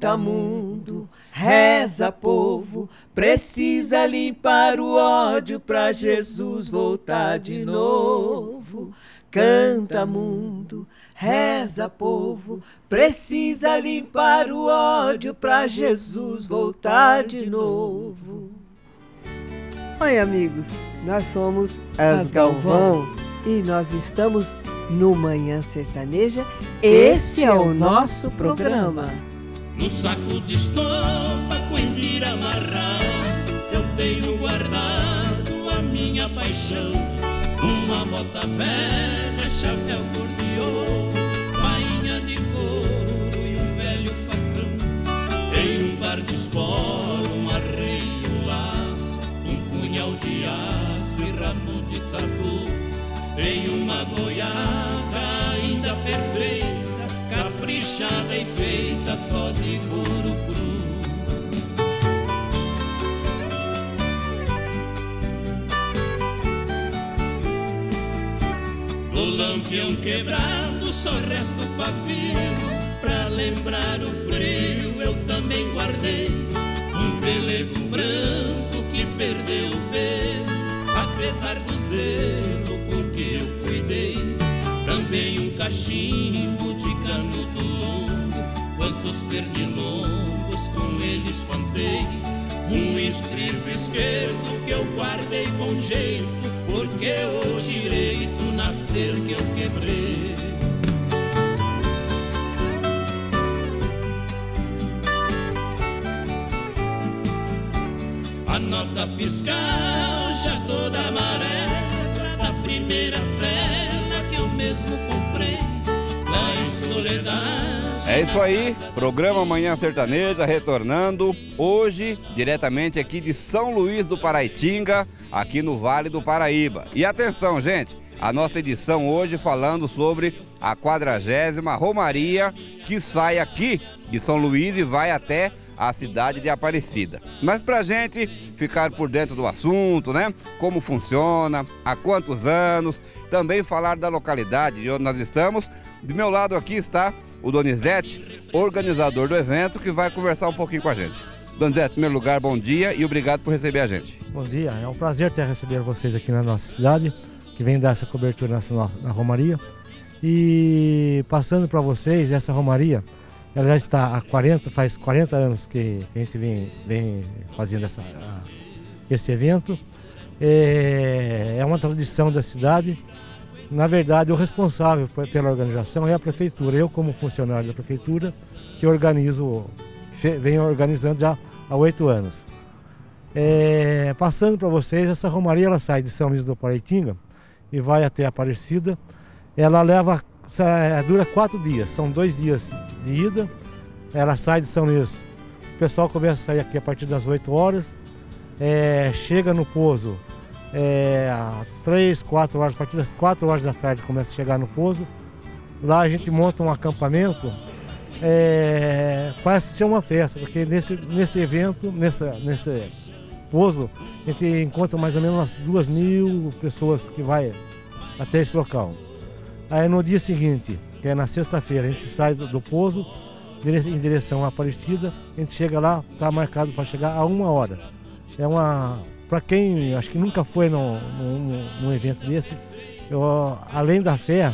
Canta mundo, reza povo, precisa limpar o ódio pra Jesus voltar de novo. Canta mundo, reza povo, precisa limpar o ódio pra Jesus voltar de novo. Oi, amigos, nós somos as Galvão e nós estamos no Manhã Sertaneja. Esse é o nosso programa. No saco de estopa endira amarrado, eu tenho guardado a minha paixão. Uma bota velha, chapéu cor de ouro, bainha de couro e um velho facão. Tem um par de esporo, um arreio, um laço, um punhal de aço e ramo de tatu. Tem uma goiaba ainda perfeita, e feita só de couro cru. Do lampião quebrado só resta o pavio. Pra lembrar o frio eu também guardei. Um pelego branco que perdeu o pelo Apesar do zelo com que eu cuidei Também cachimbo de canudo longo Quantos pernilongos com ele espantei Um estribo esquerdo que eu guardei com jeito porque o direito nascer que eu quebrei. A nota fiscal já toda amarela da primeira cela É isso aí, programa Manhã Sertaneja retornando hoje diretamente aqui de São Luís do Paraitinga, aqui no Vale do Paraíba. E atenção, gente, a nossa edição hoje falando sobre a quadragésima Romaria que sai aqui de São Luís e vai até a cidade de Aparecida. Mas para gente ficar por dentro do assunto, né? Como funciona, há quantos anos, também falar da localidade de onde nós estamos. Do meu lado aqui está o Donizete, organizador do evento, que vai conversar um pouquinho com a gente. Donizete, em primeiro lugar, bom dia e obrigado por receber a gente. Bom dia, é um prazer ter receber vocês aqui na nossa cidade, que vem dar essa cobertura nessa, na Romaria. E passando para vocês, essa Romaria, ela já está há 40, faz 40 anos que a gente vem, vem fazendo essa, esse evento. É, é uma tradição da cidade. Na verdade, o responsável pela organização é a prefeitura. Eu, como funcionário da prefeitura, que organizo, venho organizando já há oito anos. É, passando para vocês, essa romaria ela sai de São Luís do Paraitinga e vai até Aparecida. Ela leva, dura quatro dias, são dois dias de ida. Ela sai de São Luís. O pessoal começa a sair aqui a partir das 8 horas. É, chega no pouso é, quatro horas, a partir das 4 horas da tarde começa a chegar no pouso. Lá a gente monta um acampamento, é, parece ser uma festa, porque nesse, nesse evento, nessa, nesse pouso, a gente encontra mais ou menos umas duas mil pessoas que vai até esse local. Aí no dia seguinte, que é na sexta-feira, a gente sai do, do pouso em direção à Aparecida, a gente chega lá, está marcado para chegar a uma hora. É uma, para quem acho que nunca foi num, num, num evento desse, eu, além da fé,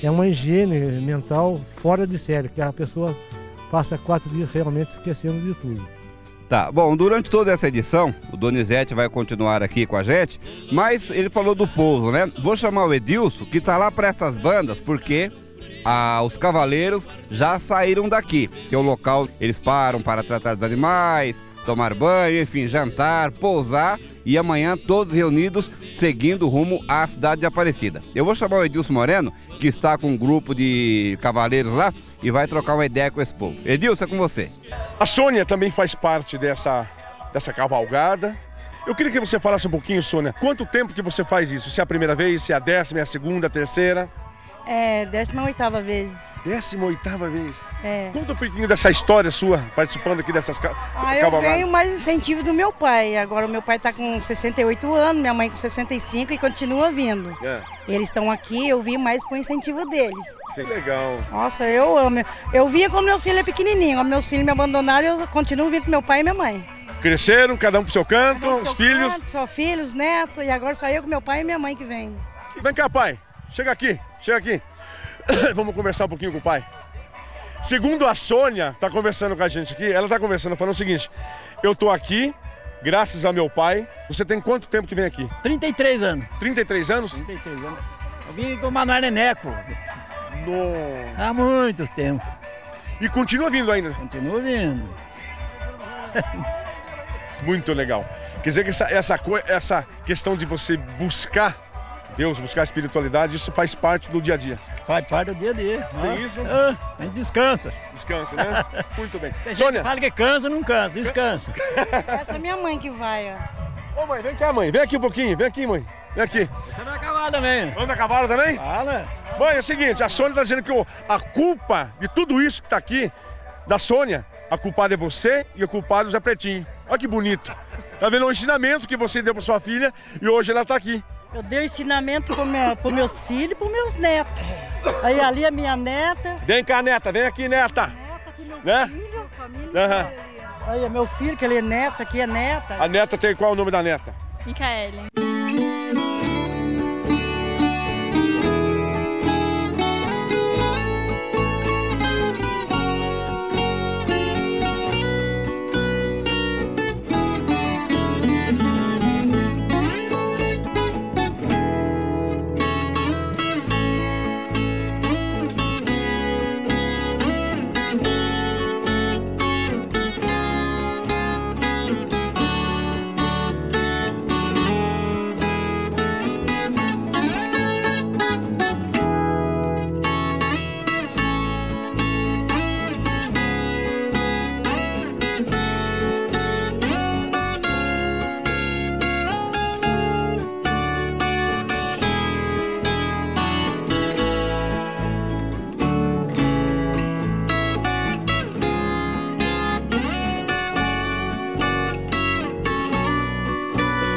é uma higiene mental fora de série, que a pessoa passa quatro dias realmente esquecendo de tudo. Tá, bom, durante toda essa edição, o Donizete vai continuar aqui com a gente, mas ele falou do pouso, né? Vou chamar o Edilson, que tá lá para essas bandas, porque ah, os cavaleiros já saíram daqui, que é o local, eles param para tratar dos animais, tomar banho, enfim, jantar, pousar e amanhã todos reunidos seguindo rumo à cidade de Aparecida. Eu vou chamar o Edilson Moreno, que está com um grupo de cavaleiros lá e vai trocar uma ideia com esse povo. Edilson, é com você. A Sônia também faz parte dessa, dessa cavalgada. Eu queria que você falasse um pouquinho, Sônia, quanto tempo que você faz isso? Se é a primeira vez, se é a décima, é a segunda, a terceira? É, 18 vez. 18 vez. É. Conta um pouquinho dessa história sua, participando aqui dessas ca Ah, eu venho mais incentivo do meu pai. Agora o meu pai está com 68 anos, minha mãe com 65 e continua vindo. É, Eles estão aqui, eu vim mais por incentivo deles. sim, legal. Nossa, eu amo. Eu vinha quando meu filho é pequenininho. Meus filhos me abandonaram, eu continuo vindo com meu pai e minha mãe. Cresceram, cada um pro seu canto, os filhos. Só filhos, neto, e agora só eu com meu pai e minha mãe que vem. Vem cá, pai. Chega aqui, chega aqui. Vamos conversar um pouquinho com o pai. Segundo a Sônia, tá conversando com a gente aqui, ela tá conversando, falando o seguinte: eu tô aqui, graças a meu pai. Você tem quanto tempo que vem aqui? 33 anos. 33 anos? 33 anos. Eu vim com o Manoel Neneco No... há muitos tempos. E continua vindo ainda. Continuo vindo. Muito legal. Quer dizer que essa, essa, essa questão de você buscar Deus, buscar a espiritualidade, isso faz parte do dia a dia. Faz parte do dia a dia. Sem Nossa. isso? Ah, a gente descansa. Descansa, né? Muito bem. Tem gente Sônia, que fala que cansa, não cansa, descansa. Essa é minha mãe que vai, ó. ô mãe, vem cá, mãe. Vem aqui um pouquinho, vem aqui, mãe. Vem aqui. Você vai acabar também. Anda a cavalo também? Fala. Mãe, é o seguinte, a Sônia tá dizendo que o- a culpa de tudo isso que tá aqui, da Sônia, a culpada é você e o culpado é o Zé Pretinho. Olha que bonito. Tá vendo o ensinamento que você deu pra sua filha e hoje ela tá aqui. Eu dei ensinamento para meus filhos e para meus netos. Aí ali é minha neta. Vem cá, neta, vem aqui, neta. Neta aqui, meu Né? filho, família. Aham. Aí é meu filho, que ele é neto, aqui é neta. A neta tem qual é o nome da neta? Micaele.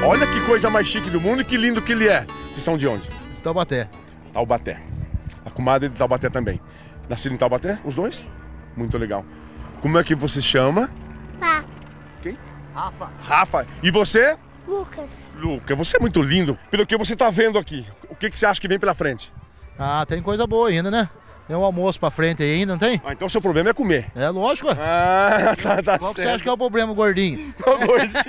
Olha que coisa mais chique do mundo e que lindo que ele é. Vocês são de onde? Taubaté. Taubaté. A comadre de Taubaté também. Nascido em Taubaté, os dois? Muito legal. Como é que você chama? Pá. Quem? Rafa. Rafa. E você? Lucas. Luca, você é muito lindo. Pelo que você tá vendo aqui, o que, que você acha que vem pela frente? Ah, tem coisa boa ainda, né? Tem um almoço pra frente aí ainda, não tem? Ah, então o seu problema é comer. É lógico. Ah, tá, tá Qual que você certo. acha que é o problema, gordinho? Ô, gordinho.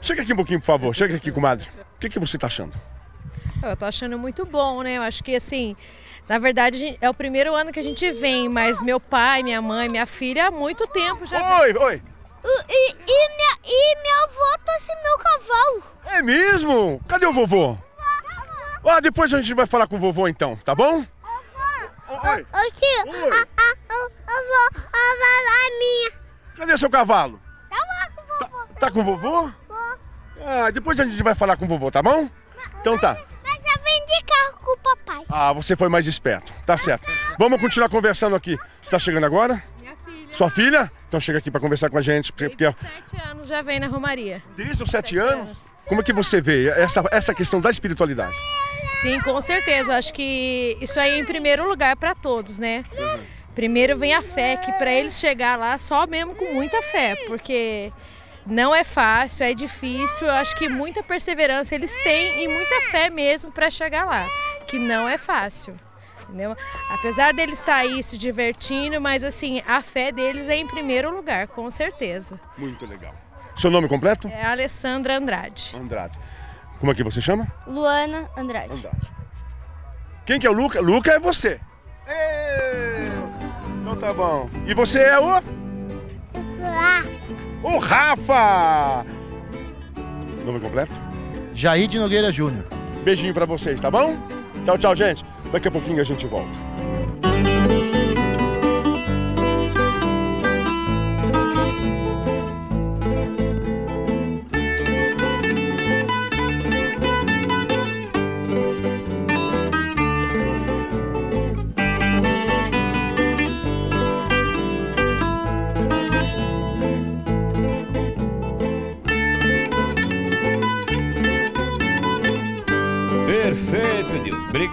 Chega aqui um pouquinho, por favor. Chega aqui, comadre. O que, que você tá achando? Eu tô achando muito bom, né? Eu acho que assim, na verdade, gente- é o primeiro ano que a gente vem, mas meu pai, minha mãe, minha filha há muito tempo já vem. Oi, oi. E, e, minha, e minha avó trouxe meu cavalo. É mesmo? Cadê o vovô? Ah, depois a gente vai falar com o vovô então, tá bom? Oi. Ô tio, Oi. a, a, a, a avó, a é minha. Cadê seu cavalo? Tá lá com o vovô. Tá com o vovô? Ah, depois a gente vai falar com o vovô, tá bom? Então tá. Mas eu vim de carro com o papai. Ah, você foi mais esperto. Tá certo. Vamos continuar conversando aqui. Você tá chegando agora? Minha filha. Sua filha? Então chega aqui pra conversar com a gente. Porque, porque Desde sete anos já vem na Romaria. desde os sete anos, como é que você vê essa, essa questão da espiritualidade? Sim, com certeza. Eu acho que isso aí é em primeiro lugar para todos, né? Primeiro vem a fé, que para eles chegar lá só mesmo com muita fé, porque não é fácil, é difícil. Eu acho que muita perseverança eles têm e muita fé mesmo para chegar lá, que não é fácil. Entendeu? Apesar deles estar aí se divertindo, mas assim, a fé deles é em primeiro lugar, com certeza. Muito legal. Seu nome completo? É Alessandra Andrade. Andrade. Como é que você chama? Luana Andrade. Andrade. Quem que é o Luca? Luca é você. Ê! Então tá bom. E você é o? O Rafa! Nome completo? Jair de Nogueira Júnior. Beijinho pra vocês, tá bom? Tchau, tchau, gente. Daqui a pouquinho a gente volta.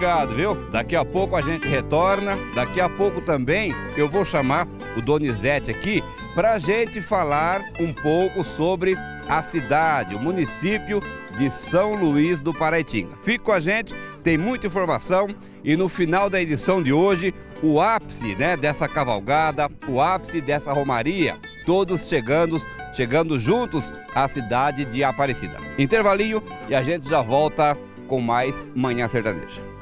Obrigado, viu? Daqui a pouco a gente retorna. Daqui a pouco também eu vou chamar o Donizete aqui para a gente falar um pouco sobre a cidade, o município de São Luís do Paraitinga. Fique com a gente, tem muita informação e no final da edição de hoje, o ápice né, dessa cavalgada, o ápice dessa romaria, todos chegando, chegando juntos à cidade de Aparecida. Intervalinho e a gente já volta com mais Manhã Sertaneja.